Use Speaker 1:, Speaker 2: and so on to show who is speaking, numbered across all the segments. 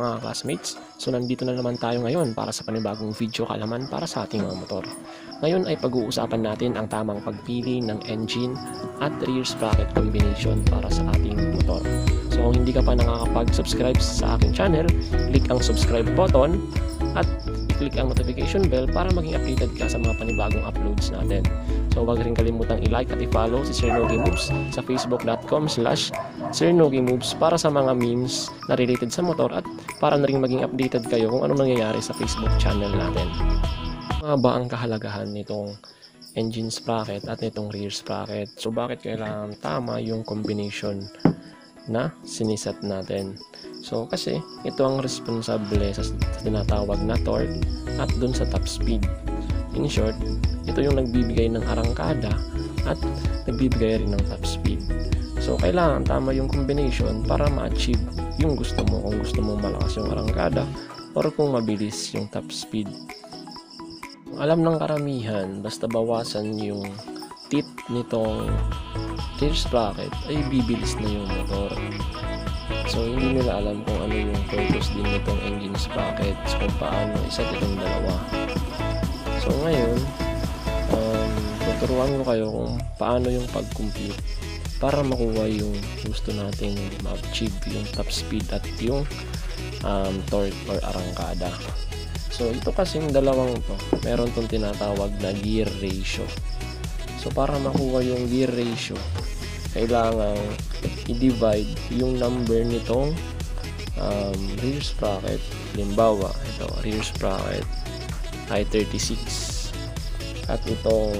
Speaker 1: mga classmates? So nandito na naman tayo ngayon para sa panibagong video kalaman para sa ating mga motor. Ngayon ay pag-uusapan natin ang tamang pagpili ng engine at rear sprocket combination para sa ating motor. So kung hindi ka pa nakakapag-subscribe sa aking channel, click ang subscribe button at click ang notification bell para maging updated ka sa mga panibagong uploads natin. So huwag rin kalimutang i-like at i-follow si Sir Nogi Moves sa facebook.com slash Moves para sa mga memes na related sa motor at para na rin maging updated kayo kung anong nangyayari sa Facebook channel natin. Mga ba ang kahalagahan nitong engine sprocket at nitong rear sprocket? So bakit kailangan tama yung combination na siniset natin? So kasi ito ang responsable sa, tinatawag na torque at dun sa top speed. In short, ito yung nagbibigay ng arangkada at nagbibigay rin ng top speed. So kailangan tama yung combination para ma-achieve yung gusto mo kung gusto mong malakas yung arangkada or kung mabilis yung top speed. Alam ng karamihan, basta bawasan yung tip nitong rear sprocket ay bibilis na yung motor. So, hindi nila alam kung ano yung purpose din nitong engine sprockets, kung paano isa't itong dalawa. So, ngayon, um, tuturuan ko kayo kung paano yung pag-compute para makuha yung gusto nating ma-achieve yung top speed at yung um, torque or arangkada. So, ito kasing dalawang to, meron tong tinatawag na gear ratio. So, para makuha yung gear ratio, kailangan i-divide yung number nitong um, rear sprocket. Halimbawa, ito, rear sprocket ay 36. At itong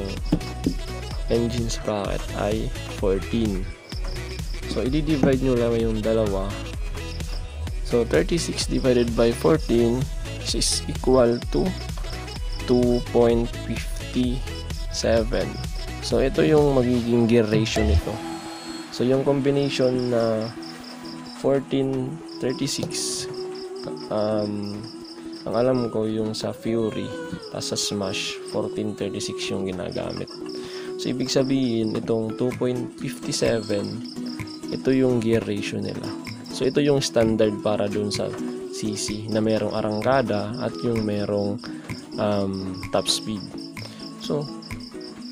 Speaker 1: engine sprocket ay 14. So, i-divide nyo lang yung dalawa. So, 36 divided by 14 is equal to 2.57. So, ito yung magiging gear ratio nito. So, yung combination na 1436 um, ang alam ko yung sa Fury tapos sa Smash 1436 yung ginagamit. So, ibig sabihin, itong 2.57 ito yung gear ratio nila. So, ito yung standard para dun sa CC na merong arangkada at yung merong um, top speed. So,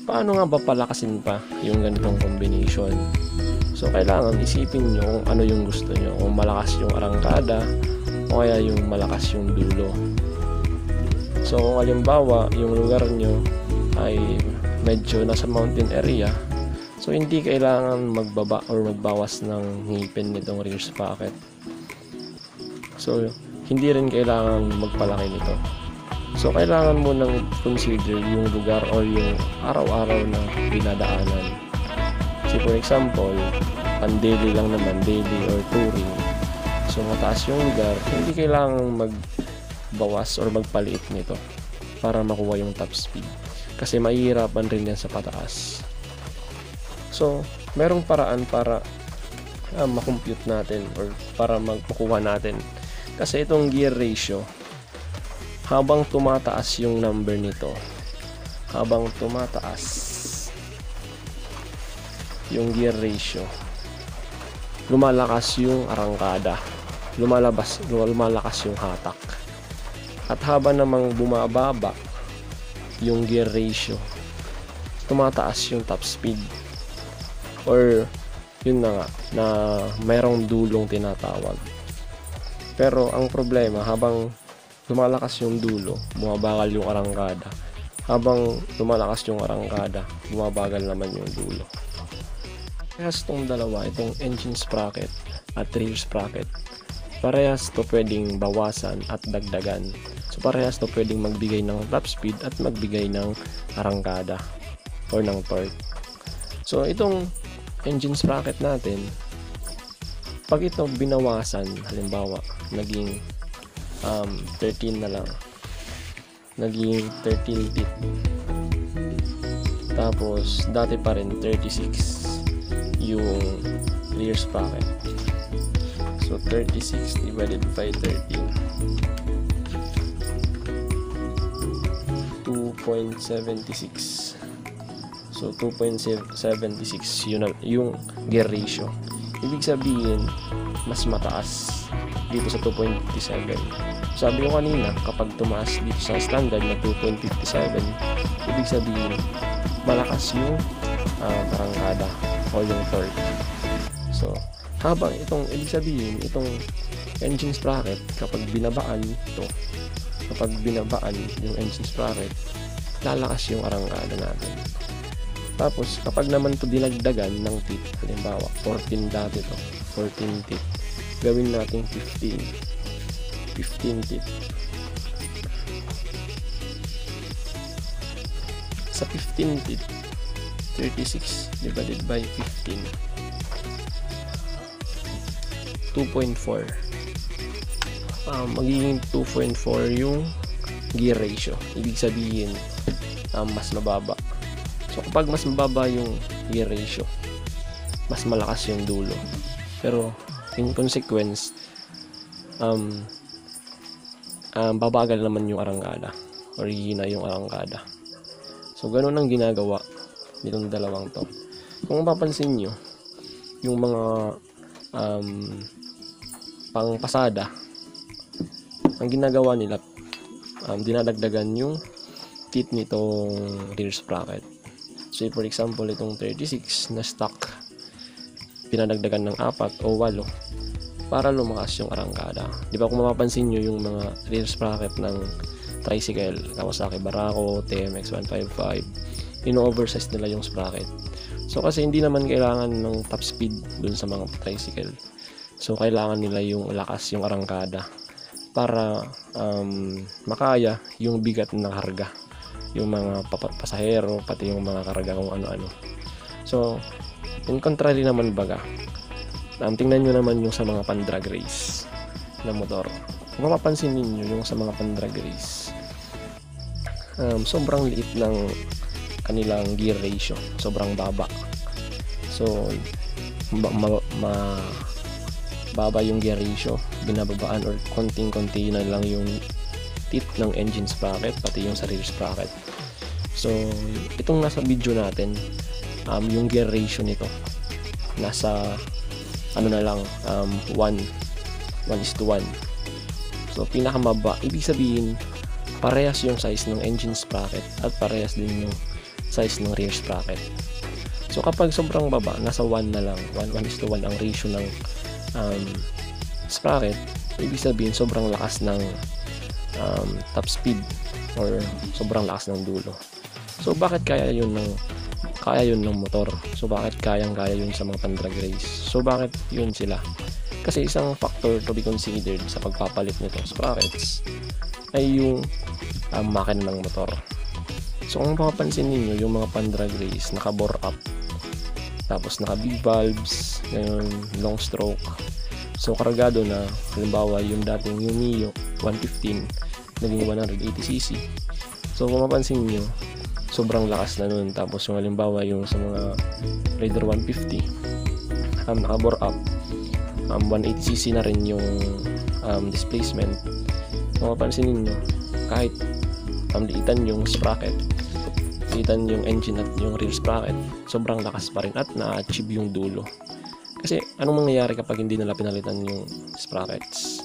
Speaker 1: paano nga ba palakasin pa yung ganitong combination? So, kailangan isipin nyo kung ano yung gusto nyo. Kung malakas yung arangkada o kaya yung malakas yung dulo. So, kung halimbawa, yung lugar nyo ay medyo nasa mountain area, so hindi kailangan magbaba or magbawas ng ngipin nitong rear sprocket. So, hindi rin kailangan magpalaki nito. So, kailangan mo nang consider yung lugar or yung araw-araw na dinadaanan. So, for example, pan daily lang naman, daily or touring. So, mataas yung lugar, hindi kailangan magbawas or magpaliit nito para makuha yung top speed. Kasi mahihirapan rin yan sa pataas. So, merong paraan para uh, makompute natin or para magpakuha natin. Kasi itong gear ratio, habang tumataas yung number nito, habang tumataas yung gear ratio, lumalakas yung arangkada. Lumalabas, lumalakas yung hatak. At habang namang bumababa yung gear ratio, tumataas yung top speed. Or yun na nga, na mayroong dulong tinatawag. Pero ang problema, habang lumalakas yung dulo, bumabagal yung arangkada. Habang lumalakas yung arangkada, bumabagal naman yung dulo. Parehas itong dalawa, itong engine sprocket at rear sprocket. Parehas to pwedeng bawasan at dagdagan. So parehas to pwedeng magbigay ng top speed at magbigay ng arangkada or ng torque. So itong engine sprocket natin, pag ito binawasan, halimbawa, naging um, 13 na lang. Naging 13 bit. Tapos, dati pa rin 36 yung rear sprocket. So, 36 divided by 13. 2.76. So, 2.76 yun, yung gear ratio. ibig sabihin, mas mataas dito sa 2.57. Sabi ko kanina, kapag tumaas dito sa standard na 2.57, ibig sabihin, malakas yung uh, arangkada o yung torque. So, habang itong, ibig sabihin, itong engine sprocket, kapag binabaan ito, kapag binabaan yung engine sprocket, lalakas yung arangkada natin. Tapos, kapag naman ito dinagdagan ng tip, halimbawa, 14 dati to 14 tip, gawin natin 15. 15 tip. Sa 15 tip, 36 divided by 15. 2.4. Um, magiging 2.4 yung gear ratio. Ibig sabihin, um, mas mababa So kapag mas mababa yung gear ratio, mas malakas yung dulo. Pero in consequence, um, um, babagal naman yung arangkada or hihina yung arangkada. So ganun ang ginagawa nitong dalawang to. Kung mapapansin nyo, yung mga um, pangpasada, ang ginagawa nila, um, dinadagdagan yung teeth nitong rear sprocket. So, for example, itong 36 na stock, pinadagdagan ng 4 o 8 para lumakas yung arangkada. Di ba kung mapapansin nyo yung mga rear sprocket ng tricycle, Kawasaki Barako, TMX 155, ino-oversize nila yung sprocket. So kasi hindi naman kailangan ng top speed dun sa mga tricycle. So kailangan nila yung lakas yung arangkada para um, makaya yung bigat ng karga yung mga pasahero, pati yung mga karga kung ano-ano. So, in contrary naman baga, um, tingnan nyo naman yung sa mga pan-drag race na motor. Kung mapapansin ninyo yung sa mga pan-drag race, um, sobrang liit ng kanilang gear ratio. Sobrang baba. So, ma, ma, ma baba yung gear ratio, binababaan or konting-konti na lang yung tip ng engine sprocket pati yung sa rear sprocket so itong nasa video natin um, yung gear ratio nito nasa ano na lang um, 1 1 is to 1 so pinakamaba ibig sabihin parehas yung size ng engine sprocket at parehas din yung size ng rear sprocket so kapag sobrang baba nasa 1 na lang 1, 1 is to 1 ang ratio ng um, sprocket ibig sabihin sobrang lakas ng um, top speed or sobrang lakas ng dulo. So bakit kaya yun ng kaya yun ng motor? So bakit kayang kaya yun sa mga pan-drag race? So bakit yun sila? Kasi isang factor to be considered sa pagpapalit nito sprockets ay yung um, makina ng motor. So kung mapapansin niyo yung mga pan-drag race naka-bore up. Tapos naka big valves, ngayon long stroke. So kargado na halimbawa yung dating yung Mio 115 naging 180cc so kung mapansin nyo sobrang lakas na nun. Tapos yung halimbawa yung sa mga Raider 150 um, nakabore up. Um, 180cc na rin yung um, displacement. Kung mapansin niyo kahit um, liitan yung sprocket liitan yung engine at yung rear sprocket sobrang lakas pa rin at na-achieve yung dulo kasi anong mangyayari kapag hindi nila pinalitan yung sprockets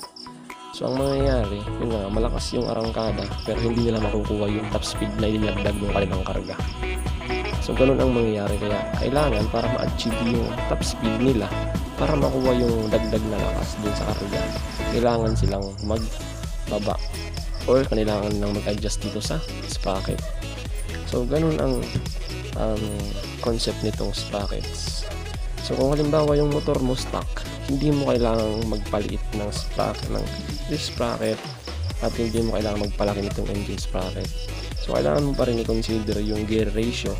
Speaker 1: So, ang mangyayari, yun nga, malakas yung arangkada, pero hindi nila makukuha yung top speed na inilagdag ng kanilang karga. So, ganun ang mangyayari. Kaya, kailangan para ma-achieve yung top speed nila, para makuha yung dagdag na lakas dun sa karga, kailangan silang magbaba or kailangan lang mag-adjust dito sa sprocket. So, ganun ang um, concept nitong sprockets. So, kung halimbawa yung motor mo stock, hindi mo kailangang magpalit ng sprocket ng this sprocket at hindi mo kailangan magpalaki nitong engine sprocket so kailangan mo pa rin i-consider yung gear ratio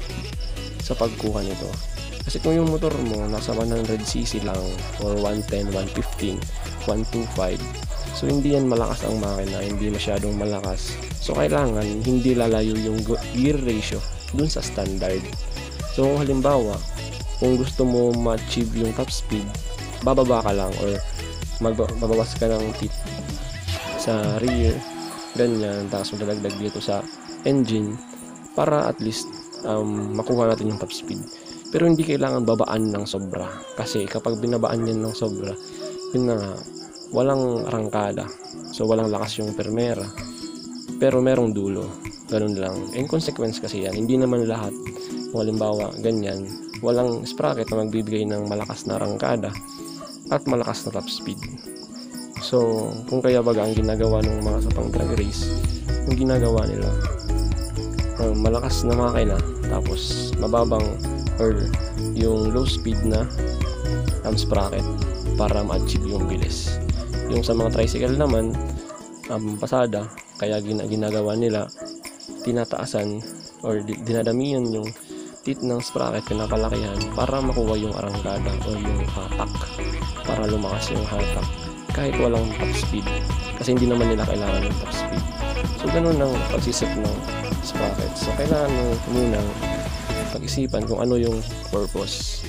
Speaker 1: sa pagkuha nito kasi kung yung motor mo nasa 100cc lang or 110, 115, 125 so hindi yan malakas ang makina hindi masyadong malakas so kailangan hindi lalayo yung gear ratio dun sa standard so halimbawa kung gusto mo ma-achieve yung top speed bababa ka lang or magbabawas ka ng tip sa rear ganyan tapos magdadagdag dito sa engine para at least um, makuha natin yung top speed Pero hindi kailangan babaan ng sobra. Kasi kapag binabaan yan ng sobra, yun na nga, walang arangkada. So walang lakas yung permera. Pero merong dulo. Ganun lang. In consequence kasi yan, hindi naman lahat. Kung halimbawa, ganyan, walang sprocket na magbibigay ng malakas na arangkada at malakas na top speed. So, kung kaya baga ang ginagawa ng mga sa pang drag race, yung ginagawa nila, uh, malakas na makina, tapos mababang or yung low speed na um, sprocket para ma-achieve yung bilis. Yung sa mga tricycle naman, um, pasada, kaya gina- ginagawa nila, tinataasan or di- dinadamihan yung tit ng sprocket, pinapalakihan para makuha yung arangkada o yung hatak para lumakas yung hatak kahit walang top speed. Kasi hindi naman nila kailangan ng top speed. So ganun ang pagsiset ng sprocket. So kailangan mo munang pag-isipan kung ano yung purpose.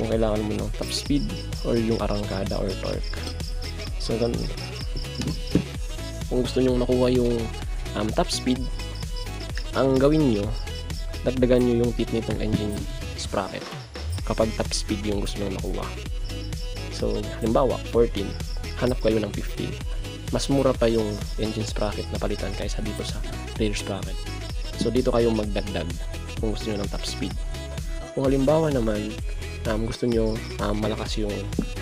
Speaker 1: Kung kailangan mo ng top speed or yung arangkada or torque so ganun kung gusto nyo makuha yung um, top speed ang gawin nyo dagdagan nyo yung tip nitong engine sprocket kapag top speed yung gusto nyo makuha so halimbawa 14 hanap kayo ng 15 mas mura pa yung engine sprocket na palitan kaysa dito sa rear sprocket. So dito kayo magdagdag kung gusto nyo ng top speed. Kung halimbawa naman um, gusto nyo um, malakas yung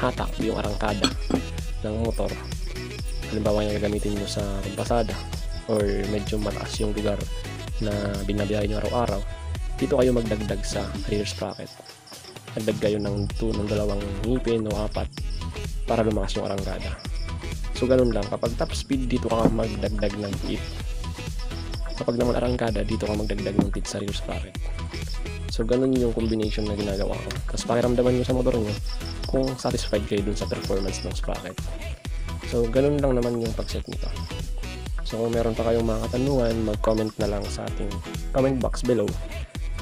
Speaker 1: hatak yung arangkada ng motor. Halimbawa yung gagamitin nyo sa pasada or medyo mataas yung lugar na binabiyahe nyo araw-araw dito kayo magdagdag sa rear sprocket. Dagdag kayo ng 2 ng dalawang ngipin o apat para lumakas yung arangkada. So ganun lang. Kapag top speed dito ka magdagdag ng tip kapag naman arangkada dito ka magdagdag ng tip sa rear sprocket. So ganun yung combination na ginagawa ko. Tapos pakiramdaman nyo sa motor nyo kung satisfied kayo dun sa performance ng sprocket so ganun lang naman yung pag-set nito So kung meron pa kayong mga katanungan, mag-comment na lang sa ating comment box below.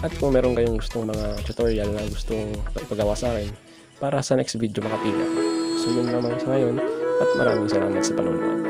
Speaker 1: At kung meron kayong gustong mga tutorial na gustong ipagawa sa akin, para sa next video makapili ako. So yun naman sa ngayon, at maraming salamat sa panonood.